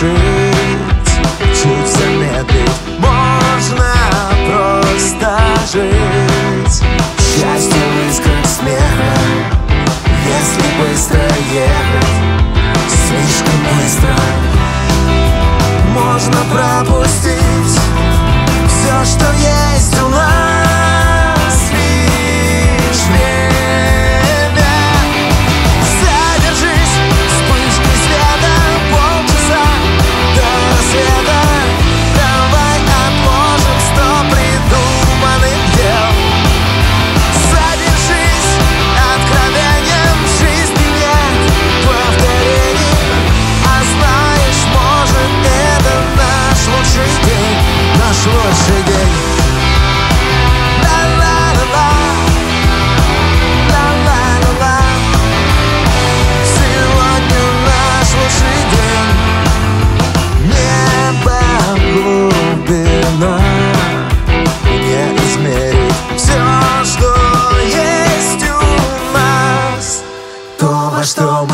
жить, чуть замедлить Можно просто жить. Счастье в искрах смеха, если быстро наш лошадей Сегодня наш лучший день Небо глубина Не измерить все, что есть у нас То, во что мы